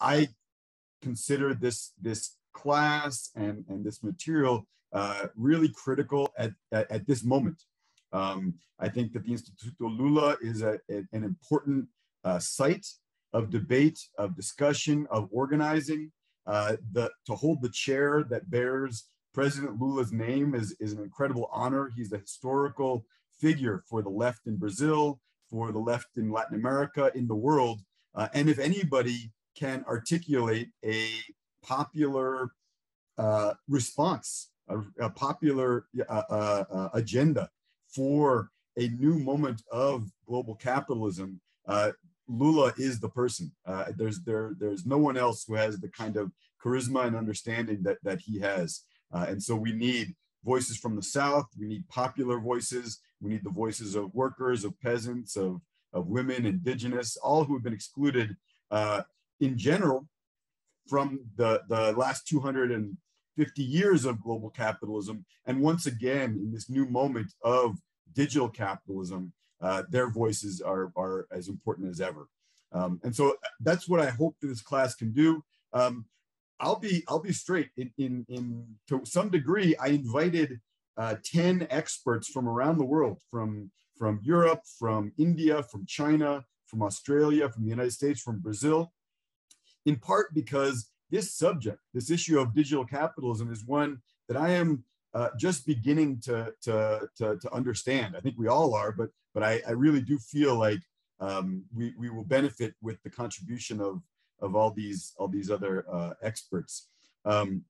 I consider this this class and, and this material uh, really critical at, at, at this moment. Um, I think that the Instituto Lula is a, a an important uh, site of debate, of discussion, of organizing. Uh, the, to hold the chair that bears President Lula's name is, is an incredible honor. He's a historical figure for the left in Brazil, for the left in Latin America, in the world. Uh, and if anybody can articulate a popular uh, response, a, a popular uh, uh, uh agenda for a new moment of global capitalism, uh, Lula is the person. There's there there's no one else who has the kind of charisma and understanding that that he has. And so we need voices from the South. We need popular voices. We need the voices of workers, of peasants, of of women, indigenous, all who have been excluded uh, in general from the the last 250 years of global capitalism. And once again, in this new moment of digital capitalism, uh, their voices are, are as important as ever. Um, and so that's what I hope this class can do. Um, I'll be I'll be straight. In in, in to some degree, I invited uh, ten experts from around the world, from from Europe, from India, from China, from Australia, from the United States, from Brazil, in part because this subject, this issue of digital capitalism, is one that I am uh, just beginning to, to, to, to, understand. I think we all are, but, but I, I really do feel like um, we, we will benefit with the contribution of, of all these, all these other uh, experts. Um,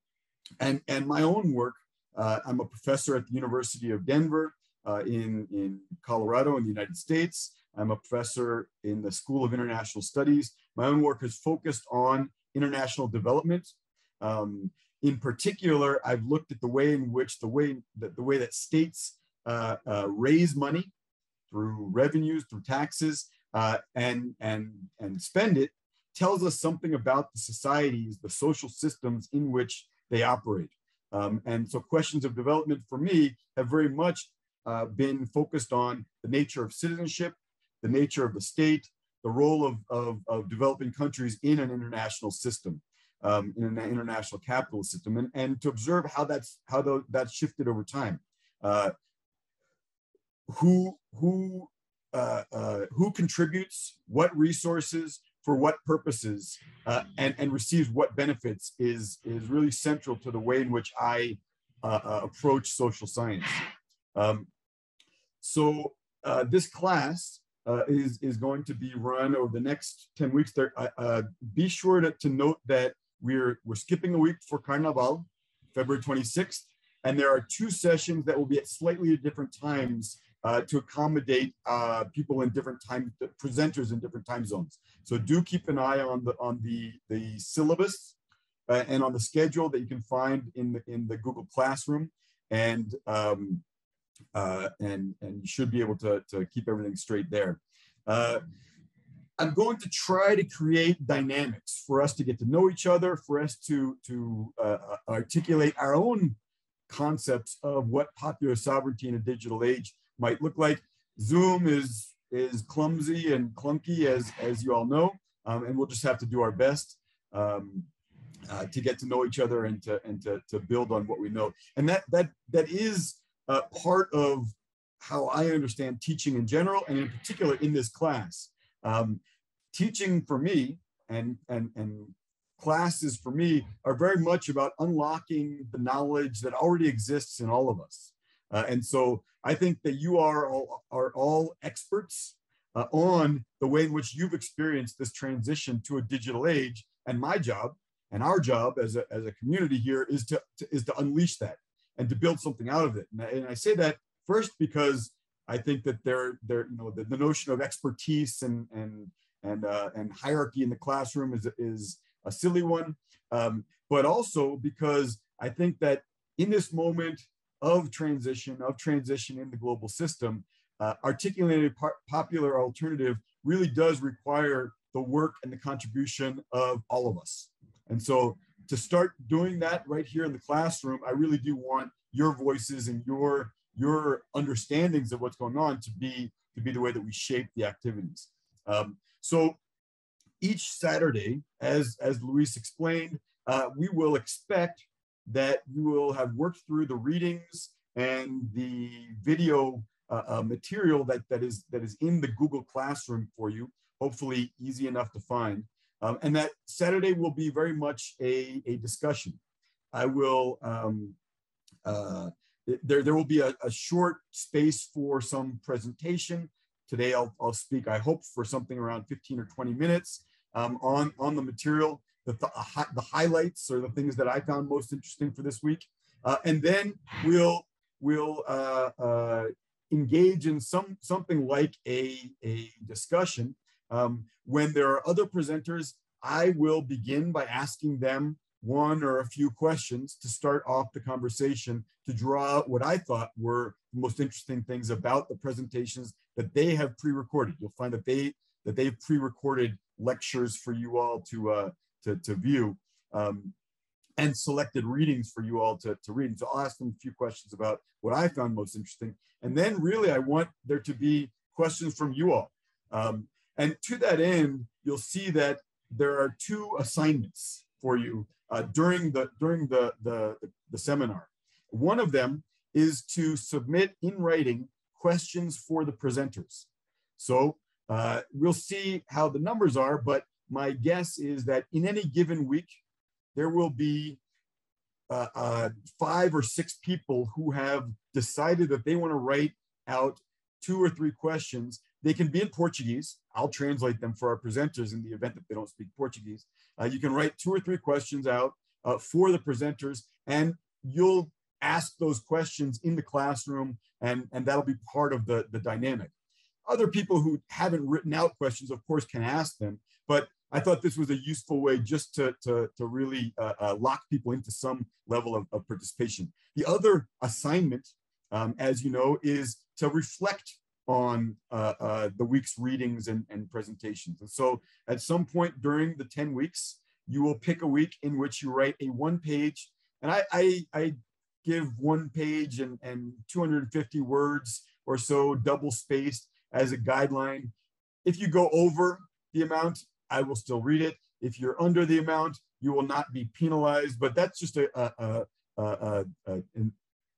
and, and my own work, uh, I'm a professor at the University of Denver uh, in, in Colorado in the United States. I'm a professor in the School of International Studies. My own work has focused on international development. Um, in particular, I've looked at the way in which the way that the way that states uh, uh, raise money through revenues, through taxes, uh, and and and spend it tells us something about the societies, the social systems in which they operate. Um, and so, questions of development for me have very much uh, been focused on the nature of citizenship, the nature of the state, the role of, of, of developing countries in an international system um, in an international capitalist system, and, and to observe how that's how the, that's shifted over time. Uh, who who uh, uh, who contributes what resources for what purposes uh, and, and receives what benefits is is really central to the way in which I uh, uh, approach social science. Um, so this class is is going to be run over the next 10 weeks there uh, be sure to, to note that we're, we're skipping a week for Carnaval, February 26th, and there are two sessions that will be at slightly different times uh, to accommodate uh, people in different time, presenters in different time zones. So do keep an eye on the on the the syllabus uh, and on the schedule that you can find in the in the Google Classroom, and um, uh, and and you should be able to to keep everything straight there. Uh, I'm going to try to create dynamics for us to get to know each other, for us to, to uh, articulate our own concepts of what popular sovereignty in a digital age might look like. Zoom is, is clumsy and clunky, as, as you all know, um, and we'll just have to do our best um, uh, to get to know each other and to, and to, to build on what we know. And that, that, that is uh, part of how I understand teaching in general, and in particular in this class. Um, teaching for me and, and, and classes for me are very much about unlocking the knowledge that already exists in all of us. Uh, and so I think that you are all, are all experts uh, on the way in which you've experienced this transition to a digital age. And my job and our job as a, as a community here is to, to is to unleash that and to build something out of it. And I, and I say that first because I think that there, there, you know, the, the notion of expertise and and and uh, and hierarchy in the classroom is is a silly one, um, but also because I think that in this moment of transition, of transition in the global system, uh, articulating a popular alternative really does require the work and the contribution of all of us. And so to start doing that right here in the classroom, I really do want your voices and your your understandings of what's going on to be to be the way that we shape the activities. Um, so each Saturday, as, as Luis explained, uh, we will expect that you will have worked through the readings and the video uh, uh, material that, that, is, that is in the Google Classroom for you, hopefully easy enough to find. Um, and that Saturday will be very much a, a discussion. I will, um, uh, there, there will be a, a, short space for some presentation. Today I'll, I'll speak, I hope, for something around 15 or 20 minutes um, on, on the material, the, the, highlights or the things that I found most interesting for this week. Uh, and then we'll, we'll uh, uh, engage in some, something like a, a discussion. Um, when there are other presenters, I will begin by asking them one or a few questions to start off the conversation to draw out what I thought were the most interesting things about the presentations that they have pre-recorded. You'll find that they that they've pre-recorded lectures for you all to uh, to, to view um, and selected readings for you all to, to read. And so I'll ask them a few questions about what I found most interesting. And then really I want there to be questions from you all. Um, and to that end, you'll see that there are two assignments for you uh, during the during the, the, the seminar. One of them is to submit in writing questions for the presenters. So uh, we'll see how the numbers are, but my guess is that in any given week, there will be uh, uh, five or six people who have decided that they want to write out two or three questions. They can be in Portuguese. I'll translate them for our presenters in the event that they don't speak Portuguese. Uh, you can write two or three questions out uh, for the presenters, and you'll ask those questions in the classroom, and, and that'll be part of the, the dynamic. Other people who haven't written out questions, of course, can ask them, but I thought this was a useful way just to, to, to really uh, uh, lock people into some level of, of participation. The other assignment, um, as you know, is to reflect on uh, uh, the week's readings and, and presentations. And so at some point during the 10 weeks, you will pick a week in which you write a one page, and I, I, I give one page and, and 250 words or so double spaced as a guideline. If you go over the amount, I will still read it. If you're under the amount, you will not be penalized, but that's just a, a, a, a,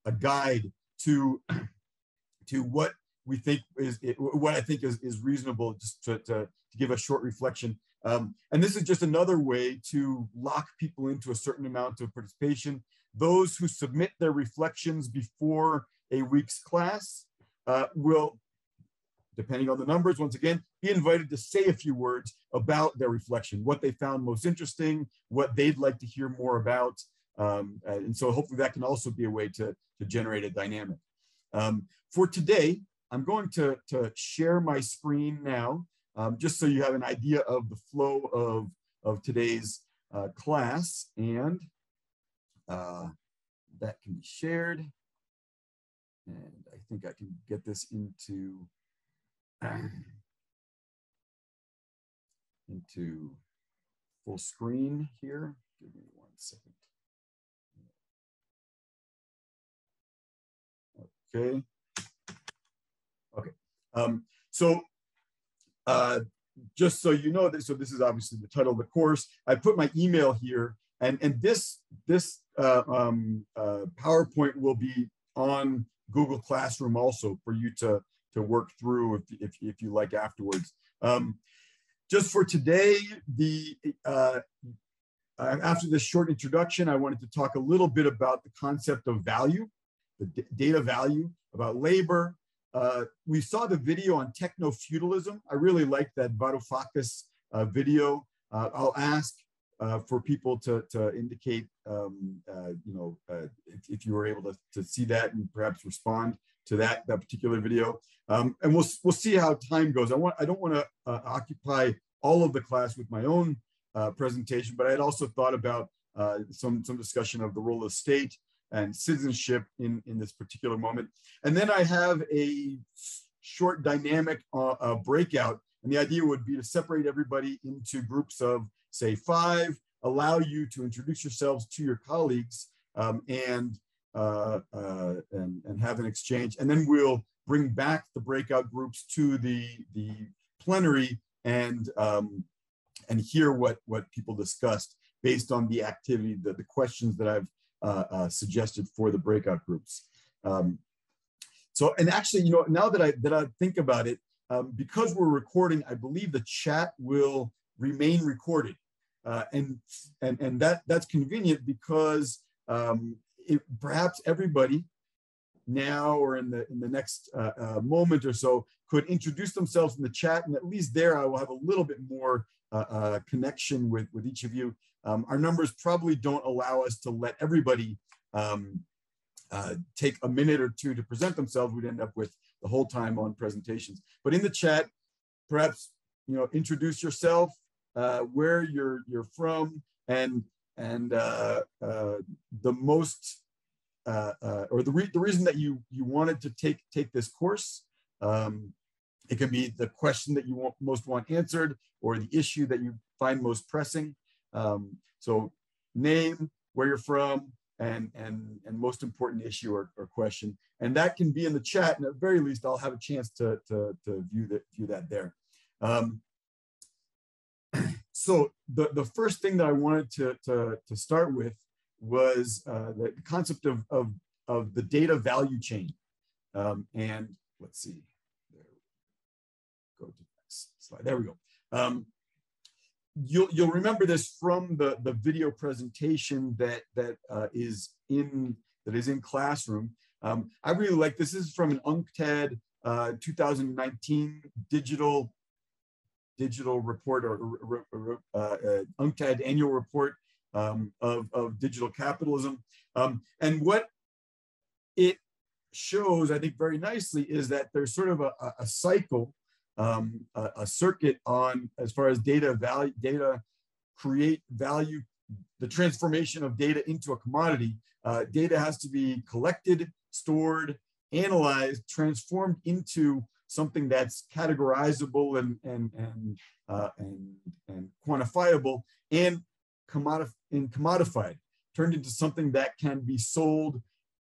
a guide to, to what we think is what I think is, is reasonable just to, to, to give a short reflection. Um, and this is just another way to lock people into a certain amount of participation. Those who submit their reflections before a week's class uh, will depending on the numbers, once again, be invited to say a few words about their reflection, what they found most interesting, what they'd like to hear more about. Um, and so hopefully that can also be a way to, to generate a dynamic. Um, for today, I'm going to, to share my screen now, um, just so you have an idea of the flow of, of today's uh, class. And uh, that can be shared. And I think I can get this into into full screen here. Give me one second. Okay. Um, so uh, just so you know that, so this is obviously the title of the course. I put my email here, and and this this uh, um, uh, PowerPoint will be on Google Classroom also for you to to work through if, if, if you like afterwards. Um, just for today, the uh, uh, after this short introduction, I wanted to talk a little bit about the concept of value, the data value, about labor. Uh, we saw the video on techno-feudalism. I really liked that Varoufakis uh, video. Uh, I'll ask uh, for people to, to indicate, um, uh, you know, if, if, you were able to, to see that and perhaps respond to that, that particular video. Um, and we'll, we'll see how time goes. I, want, I don't want to occupy all of the class with my own presentation, but I had also thought about some, some discussion of the role of state and citizenship in, in this particular moment. And then I have a short dynamic breakout and the idea would be to separate everybody into groups of say five, allow you to introduce yourselves to your colleagues um, and, uh, uh, and, and have an exchange. And then we'll bring back the breakout groups to the, the plenary and, um, and hear what, what people discussed based on the activity, the, the questions that I've uh, uh, suggested for the breakout groups. Um, so, and actually, you know, now that I, that I think about it, um, because we're recording, I believe the chat will remain recorded. Uh, and, and, and that, that's convenient because um, it, perhaps everybody now or in the, in the next uh, uh, moment or so could introduce themselves in the chat. And at least there, I will have a little bit more uh, uh, connection with, with each of you. Um, our numbers probably don't allow us to let everybody um, uh, take a minute or two to present themselves. We'd end up with the whole time on presentations. But in the chat, perhaps you know introduce yourself, uh, where you're you're from, and and uh, uh, the most uh, uh, or the re the reason that you you wanted to take take this course. Um, it can be the question that you want, most want answered, or the issue that you find most pressing. Um, so name, where you're from, and, and, and most important issue or, or question. And that can be in the chat, and at very least, I'll have a chance to, to, to view, that, view that there. Um, so the, the first thing that I wanted to, to, to start with was uh, the concept of, of, of the data value chain. Um, and let's see, there, go to the next slide, there we go. Um, you'll you'll remember this from the the video presentation that that uh, is in that is in classroom. Um, I really like this. This is from an UNCTAD uh, 2019 digital digital report or, or uh, uh, UNCTAD annual report um, of of digital capitalism. Um, and what it shows, I think, very nicely is that there's sort of a, a cycle um, a, a, circuit on as far as data value, data create value, the transformation of data into a commodity. Uh, data has to be collected, stored, analyzed, transformed into something that's categorizable and and and uh, and, and quantifiable and, commodif- and commodified, turned into something that can be sold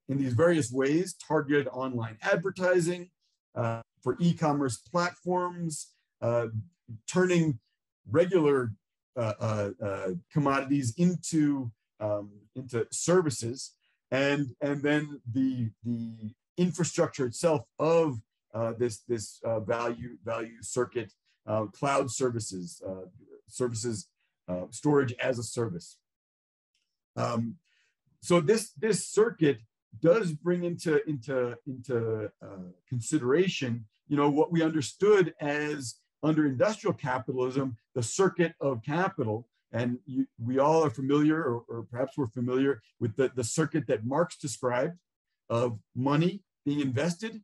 in these various ways, targeted online advertising, uh, for e-commerce platforms, uh, turning regular uh, uh, uh, commodities into um, into services, and and then the the infrastructure itself of uh, this this value value circuit, cloud services, services storage as a service. Um, so this this circuit does bring into into into uh, consideration you know, what we understood as under industrial capitalism, the circuit of capital. And you, we all are familiar, or, or perhaps we're familiar with the, the circuit that Marx described of money being invested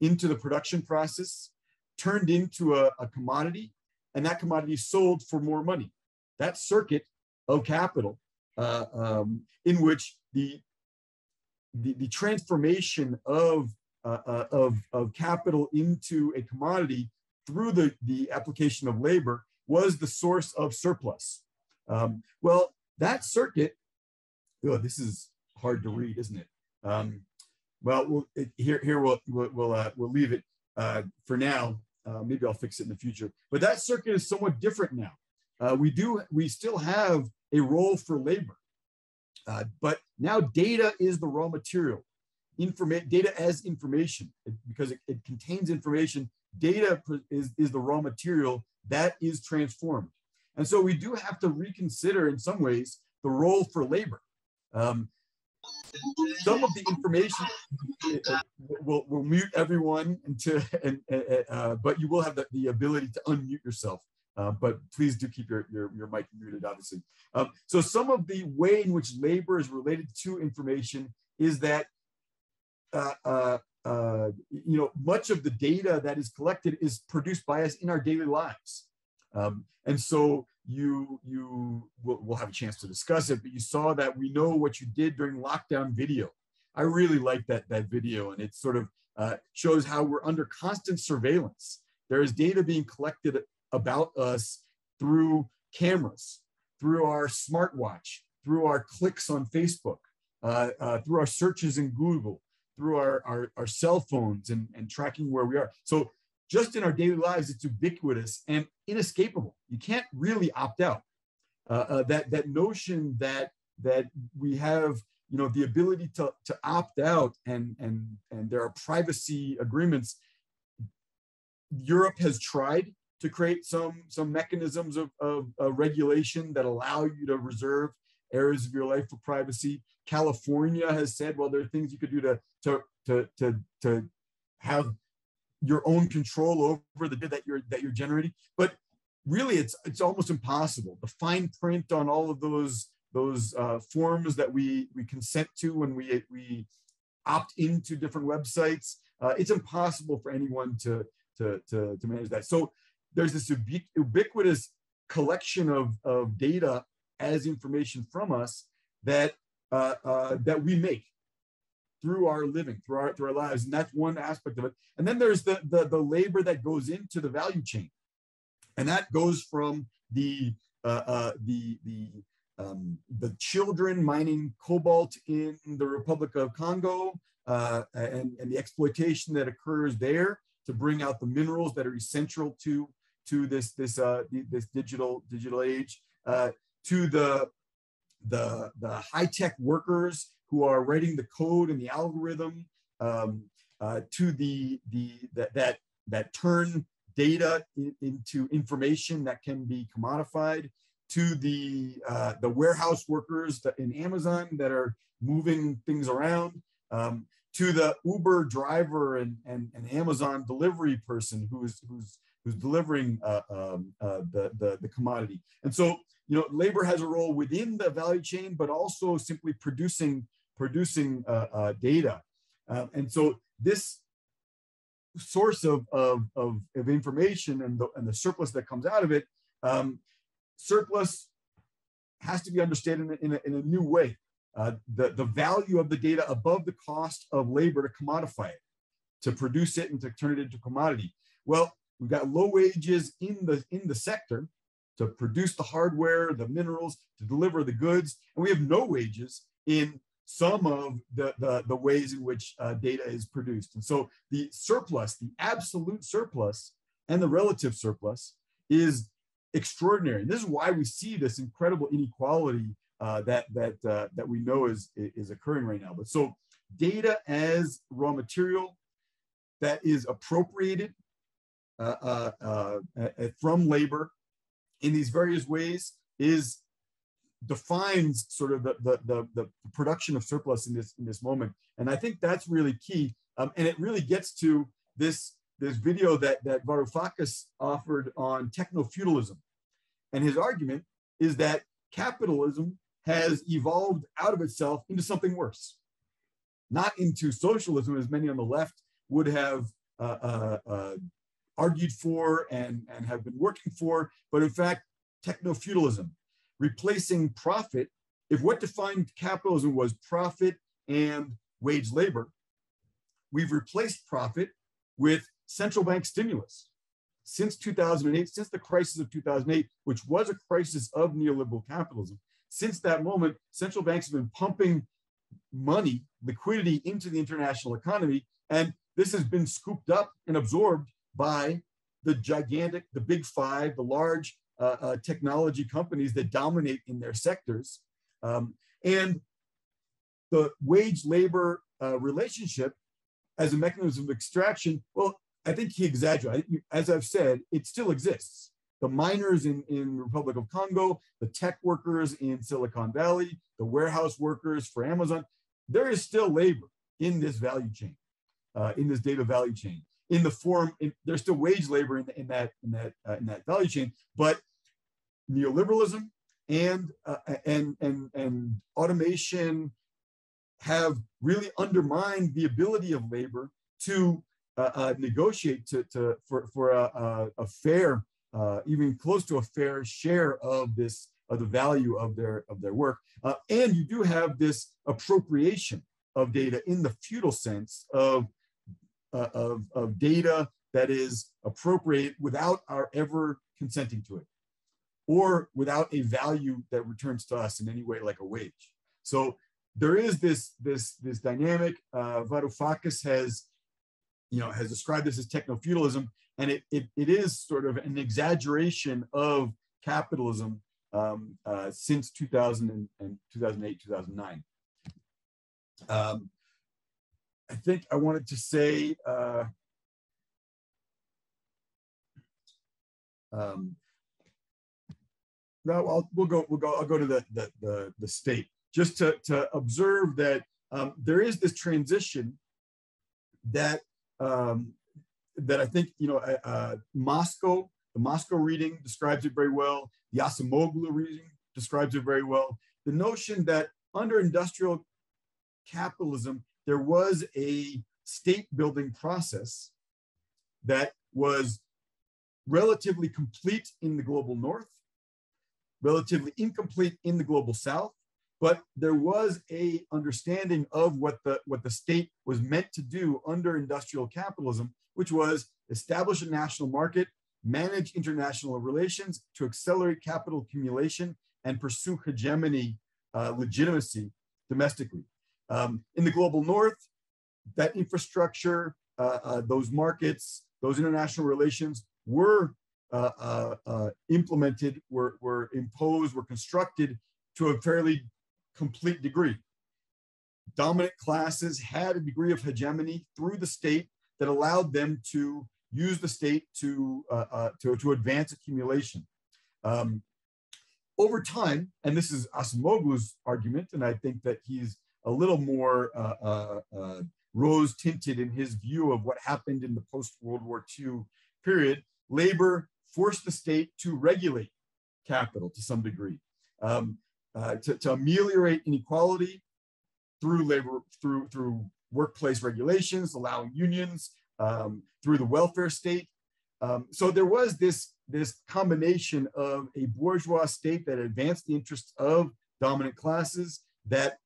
into the production process, turned into a, a commodity, and that commodity sold for more money. That circuit of capital, uh, um, in which the, the, the transformation of uh, uh, of, of capital into a commodity through the, the application of labor was the source of surplus. Um, well, that circuit, oh, this is hard to read, isn't it? Um, well, it, here, here we'll, we'll, we'll, uh, we'll leave it uh, for now. Uh, maybe I'll fix it in the future. But that circuit is somewhat different now. Uh, we do, we still have a role for labor, but now data is the raw material data as information. Because it, it, contains information. Data is, is the raw material that is transformed. And so we do have to reconsider in some ways the role for labor. Um, some of the information uh, will will mute everyone into and uh, but you will have the, the ability to unmute yourself. Uh, but please do keep your, your, your mic muted, obviously. Um, so some of the way in which labor is related to information is that uh, uh, uh, you know, much of the data that is collected is produced by us in our daily lives. Um, and so you you will we'll have a chance to discuss it, but you saw that we know what you did during lockdown video. I really like that that video, and it sort of uh, shows how we're under constant surveillance. There is data being collected about us through cameras, through our smartwatch, through our clicks on Facebook, uh, through our searches in Google, through our, our, our cell phones and, and tracking where we are. So just in our daily lives, it's ubiquitous and inescapable. You can't really opt out. Uh, uh, that that notion that that we have you know the ability to, to opt out and and and there are privacy agreements europe has tried to create some some mechanisms of, of, of regulation that allow you to reserve areas of your life for privacy california has said well there are things you could do to to to to, to have your own control over the data that you're that you're generating but really it's it's almost impossible the fine print on all of those those uh, forms that we, we consent to when we, we opt into different websites. Uh, it's impossible for anyone to, to, to, to, manage that. So there's this ubiquitous collection of, of data as information from us that, uh, uh, that we make through our living, through our, through our lives. And that's one aspect of it. And then there's the, the, the labor that goes into the value chain. And that goes from the, uh, uh, the, the um, the children mining cobalt in the Republic of Congo uh, and, and the exploitation that occurs there to bring out the minerals that are essential to to this this uh, this digital digital age uh, to the the the high tech workers who are writing the code and the algorithm um, uh, to the the that that that turn data in, into information that can be commodified to the uh, the warehouse workers in Amazon that are moving things around, um, to the Uber driver and, and, and Amazon delivery person who's who's who's delivering uh, um, uh, the, the the commodity. And so you know, labor has a role within the value chain, but also simply producing producing uh, uh, data. Um, and so this source of, of, of, of information and the, and the surplus that comes out of it um, surplus has to be understood in a, in a, in a new way. Uh, the, the value of the data above the cost of labor to commodify it, to produce it and to turn it into commodity. Well, we've got low wages in the, in the sector to produce the hardware, the minerals, to deliver the goods, and we have no wages in some of the, the, the ways in which uh, data is produced. And so the surplus, the absolute surplus and the relative surplus is extraordinary. And this is why we see this incredible inequality uh, that that uh, that we know is is occurring right now. But so data as raw material that is appropriated from labor in these various ways is defines sort of the, the, the, the, production of surplus in this in this moment. And I think that's really key. Um, and it really gets to this this video that, that Varoufakis offered on techno-feudalism. And his argument is that capitalism has evolved out of itself into something worse, not into socialism, as many on the left would have uh, uh, uh, argued for and, and have been working for, but in fact, techno-feudalism, replacing profit. If what defined capitalism was profit and wage labor, we've replaced profit with central bank stimulus. Since 2008, since the crisis of 2008, which was a crisis of neoliberal capitalism, since that moment, central banks have been pumping money, liquidity into the international economy. And this has been scooped up and absorbed by the gigantic, the big five, the large uh, uh, technology companies that dominate in their sectors. Um, and the wage labor uh, relationship as a mechanism of extraction, well, I think he exaggerated. As I've said, it still exists. The miners in, in Republic of Congo, the tech workers in Silicon Valley, the warehouse workers for Amazon, there is still labor in this value chain, uh, in this data value chain. In the form, in, there's still wage labor in, in that in that uh, in that value chain, but neoliberalism and uh, and and and automation have really undermined the ability of labor to uh, uh, negotiate to, to for, for a, a, a fair, uh, even close to a fair share of this of the value of their of their work. Uh, and you do have this appropriation of data in the feudal sense of uh, of, of data that is appropriate without our ever consenting to it, or without a value that returns to us in any way like a wage. So there is this this this dynamic. Uh, Varoufakis has you know, has described this as techno-feudalism. and it, it, it is sort of an exaggeration of capitalism um, uh, since 2000 and, and 2008, 2009. Um, I think I wanted to say, uh, um, no, I'll, we'll go, we'll go, I'll go to the, the, the, the state just to, to observe that um, there is this transition that um, that I think you know uh, uh, Mosco, the Mosco reading describes it very well. The Acemoglu reading describes it very well. The notion that under industrial capitalism there was a state building process that was relatively complete in the global north, relatively incomplete in the global south, but there was a understanding of what the what the state was meant to do under industrial capitalism which was establish a national market manage international relations to accelerate capital accumulation and pursue hegemony uh, legitimacy domestically um, in the global north that infrastructure uh, uh, those markets those international relations were uh, uh, uh, implemented were, were imposed were constructed to a fairly complete degree. Dominant classes had a degree of hegemony through the state that allowed them to use the state to, uh, to, to advance accumulation. Um, over time, and this is Acemoglu's argument, and I think that he's a little more uh, uh, uh rose tinted in his view of what happened in the post World War II period, labor forced the state to regulate capital to some degree. Um, uh, to, to, ameliorate inequality through labor, through, through workplace regulations, allowing unions, um, through the welfare state. Um, so there was this, this combination of a bourgeois state that advanced the interests of dominant classes, that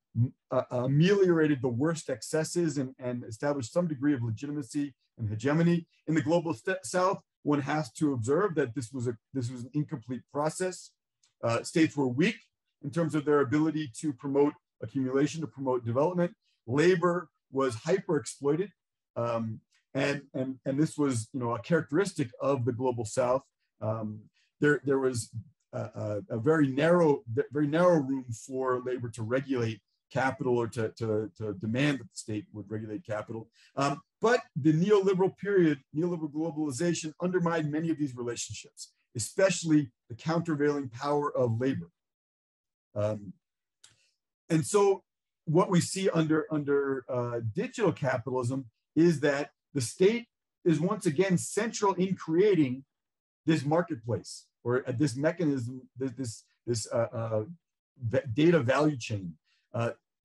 uh, ameliorated the worst excesses and, and established some degree of legitimacy and hegemony. In the global south, one has to observe that this was, a, this was an incomplete process. Uh, states were weak, in terms of their ability to promote accumulation, to promote development. Labor was hyper exploited. Um, and, and, and this was you know, a characteristic of the global South. Um, there, there was a, a, very narrow, very narrow room for labor to regulate capital or to, to, to demand that the state would regulate capital. Um, but the neoliberal period, neoliberal globalization undermined many of these relationships, especially the countervailing power of labor. Um, and so what we see under, under uh, digital capitalism is that the state is once again central in creating this marketplace or uh, this mechanism, this, this, this uh, uh data value chain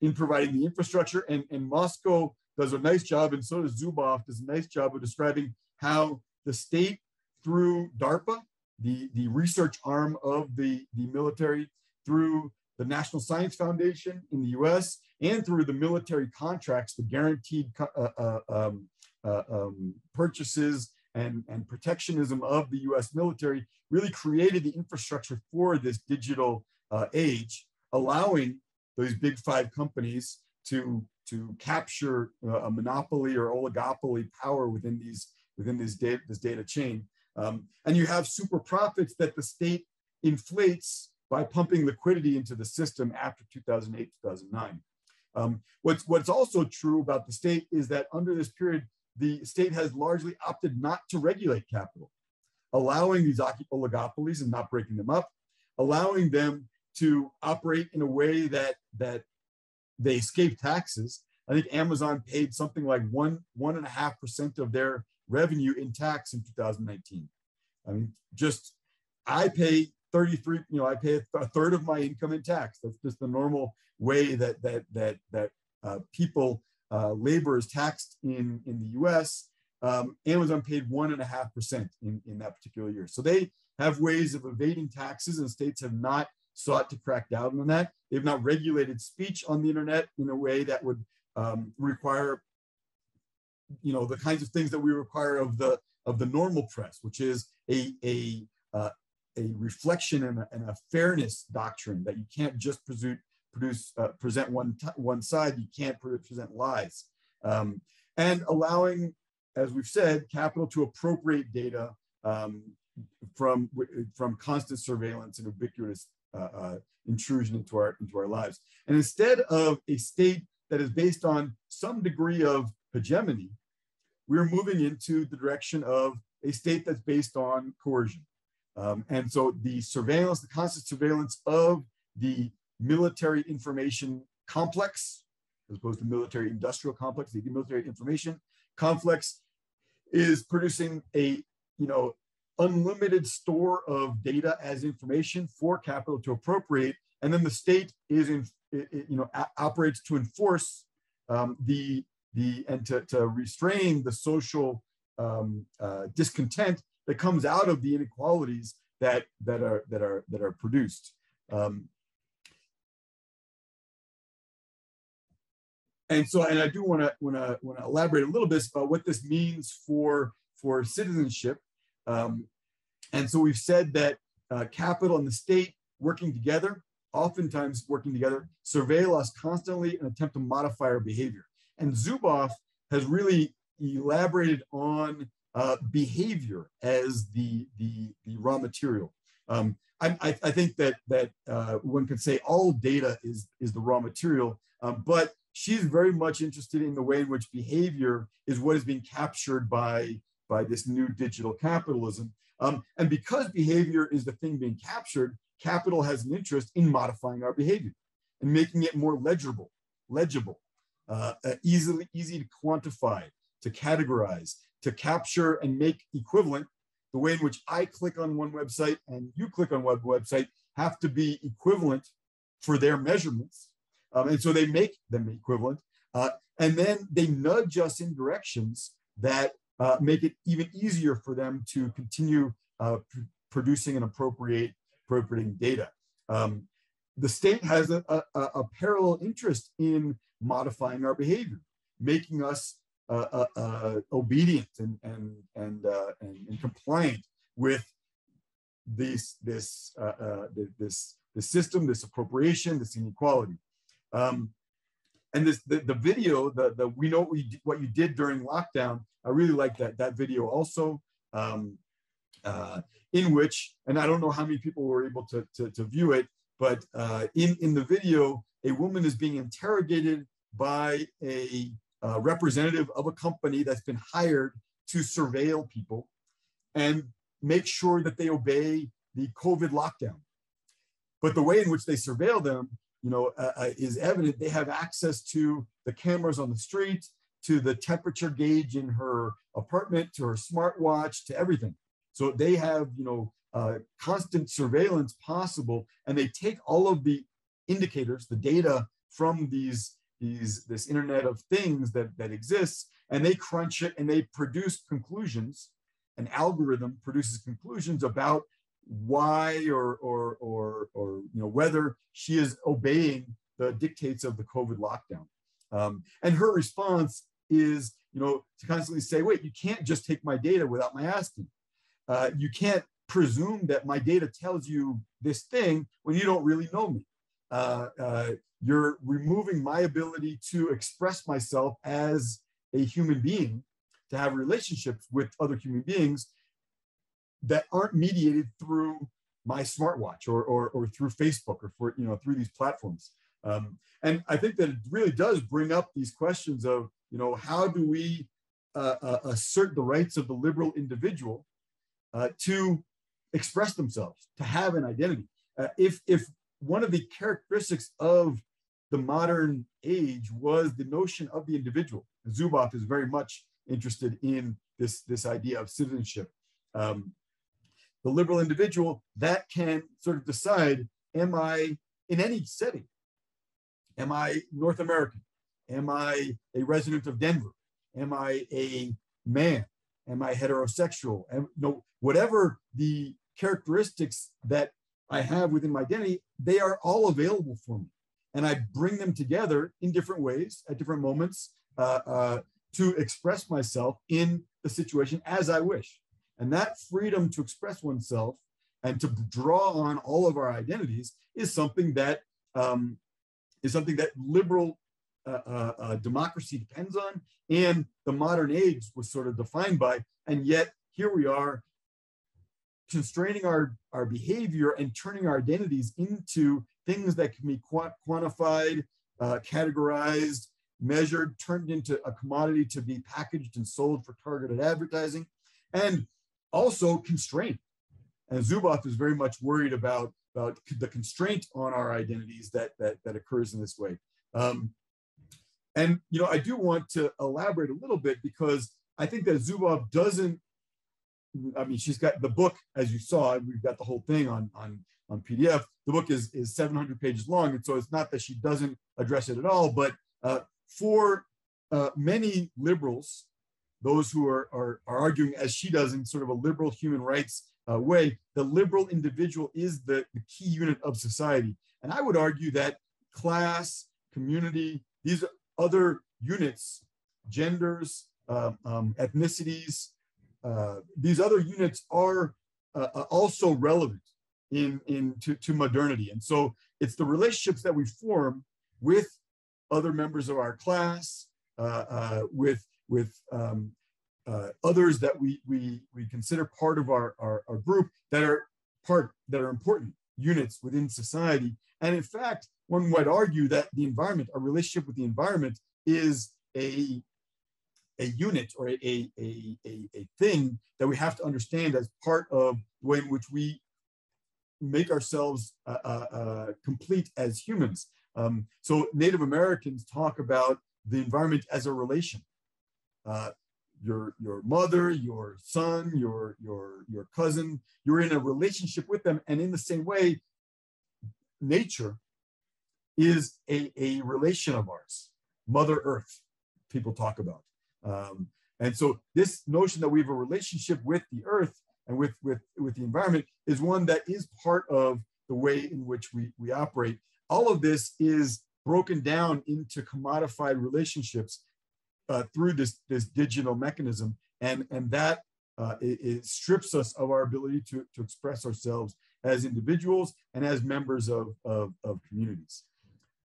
in providing the infrastructure. And, and Mosco does a nice job, and so does Zuboff, does a nice job of describing how the state through DARPA, the, the research arm of the, the military, through the National Science Foundation in the US and through the military contracts, the guaranteed uh, uh, um, uh, um, purchases and, and protectionism of the US military really created the infrastructure for this digital uh, age, allowing those big five companies to, to capture a monopoly or oligopoly power within these within this data, this data chain. Um, and you have super profits that the state inflates by pumping liquidity into the system after 2008, 2009. Um, what's, what's also true about the state is that under this period, the state has largely opted not to regulate capital, allowing these oligopolies and not breaking them up, allowing them to operate in a way that, that they escape taxes. I think Amazon paid something like one, one and a half percent of their revenue in tax in 2019. I mean, just I pay 33, you know, I pay a third of my income in tax. That's just the normal way that that that that uh, people uh, labor is taxed in in the U.S. Um, Amazon paid one and a half percent in in that particular year. So they have ways of evading taxes, and states have not sought to crack down on that. They've not regulated speech on the internet in a way that would um, require, you know, the kinds of things that we require of the of the normal press, which is a a uh, a reflection and a, and a, fairness doctrine that you can't just produce, produce uh, present one one side, you can't present lies, um, and allowing as we've said, capital to appropriate data um, from, from constant surveillance and ubiquitous intrusion into our, into our lives. And instead of a state that is based on some degree of hegemony, we're moving into the direction of a state that's based on coercion. Um, and so the surveillance, the constant surveillance of the military information complex, as opposed to military industrial complex, the military information complex is producing a, you know, unlimited store of data as information for capital to appropriate. And then the state is in, you know, operates to enforce um, the, the, and to, to restrain the social um, uh, discontent that comes out of the inequalities that, that, are, that, are, that are produced. Um, and so, and I do want to want to want to elaborate a little bit about what this means for for citizenship. Um, and so we've said that uh, capital and the state working together, oftentimes working together, surveil us constantly and attempt to modify our behavior. And Zuboff has really elaborated on uh, behavior as the, the, the raw material. Um, I, I, think that, that uh, one could say all data is, is the raw material, um, but she's very much interested in the way in which behavior is what is being captured by, by this new digital capitalism. Um, and because behavior is the thing being captured, capital has an interest in modifying our behavior and making it more legible, legible, uh, uh, easily easy to quantify, to categorize, to capture and make equivalent. The way in which I click on one website and you click on one website have to be equivalent for their measurements. Um, and so they make them equivalent. Uh, and then they nudge us in directions that uh, make it even easier for them to continue uh, pr producing and appropriate appropriating data. Um, the state has a, a, a, parallel interest in modifying our behavior, making us uh, uh, uh obedient and and and, uh, and, and compliant with this this this the system, this appropriation, this inequality. Um, and this the, the video, the, the we know what, we, what you did during lockdown, I really like that, that video also, um, uh, in which, and I don't know how many people were able to, to, to view it, but uh, in, in the video, a woman is being interrogated by a uh, representative of a company that's been hired to surveil people and make sure that they obey the COVID lockdown. But the way in which they surveil them you know, uh, uh, is evident. They have access to the cameras on the street, to the temperature gauge in her apartment, to her smartwatch, to everything. So they have, you know, uh, constant surveillance possible, and they take all of the indicators, the data from these these this Internet of Things that that exists, and they crunch it and they produce conclusions. An algorithm produces conclusions about why or, or, or, or you know, whether she is obeying the dictates of the COVID lockdown. Um, and her response is, you know, to constantly say, wait, you can't just take my data without my asking. Uh, you can't presume that my data tells you this thing when you don't really know me. Uh, uh, you're removing my ability to express myself as a human being, to have relationships with other human beings that aren't mediated through my smartwatch or, or, or through Facebook or for, you know, through these platforms. Um, and I think that it really does bring up these questions of, you know, how do we uh, uh, assert the rights of the liberal individual uh, to express themselves, to have an identity? Uh, if, if one of the characteristics of the modern age was the notion of the individual, Zuboff is very much interested in this, this idea of citizenship. Um, the liberal individual that can sort of decide am I in any setting? Am I North American? Am I a resident of Denver? Am I a man? Am I heterosexual? And you know, whatever the characteristics that I have within my identity, they are all available for me. And I bring them together in different ways at different moments uh, uh, to express myself in the situation as I wish. And that freedom to express oneself and to draw on all of our identities is something that um, is something that liberal uh, uh, uh, democracy depends on and the modern age was sort of defined by. And yet here we are constraining our, our behavior and turning our identities into things that can be quantified, uh, categorized, measured, turned into a commodity to be packaged and sold for targeted advertising, and also constrained. And Zuboff is very much worried about, about the constraint on our identities that, that, that occurs in this way. Um, and you know, I do want to elaborate a little bit because I think that Zuboff doesn't. I mean, she's got the book, as you saw, we've got the whole thing on on on PDF. The book is is 700 pages long, and so it's not that she doesn't address it at all, but uh, for uh, many liberals, those who are, are, are arguing as she does in sort of a liberal human rights uh, way, the liberal individual is the, the key unit of society. And I would argue that class, community, these other units, genders, uh, um, ethnicities, uh, these other units are uh, uh, also relevant in, in to, to modernity. And so it's the relationships that we form with other members of our class, uh, with, with um, others that we, we, we consider part of our, our, our group that are part, that are important units within society. And in fact, one might argue that the environment, our relationship with the environment, is a a unit or a, a, a, a, thing that we have to understand as part of the way in which we make ourselves uh, uh, uh, complete as humans. Um, so Native Americans talk about the environment as a relation. Uh, your, your mother, your son, your, your, your cousin, you're in a relationship with them. And in the same way, nature is a, a relation of ours, Mother Earth, people talk about. Um, and so this notion that we have a relationship with the earth and with, with, with the environment is one that is part of the way in which we, we operate. All of this is broken down into commodified relationships uh, through this, this digital mechanism. And, and that uh, it, it, strips us of our ability to, to express ourselves as individuals and as members of, of, of communities.